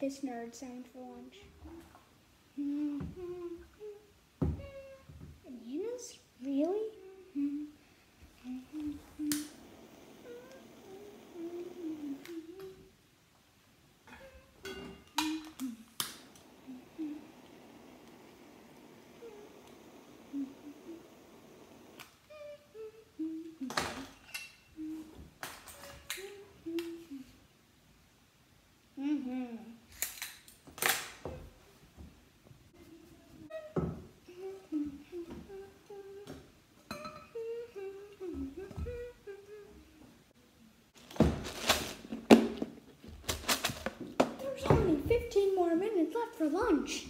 this nerd sound for lunch. 15 more minutes left for lunch.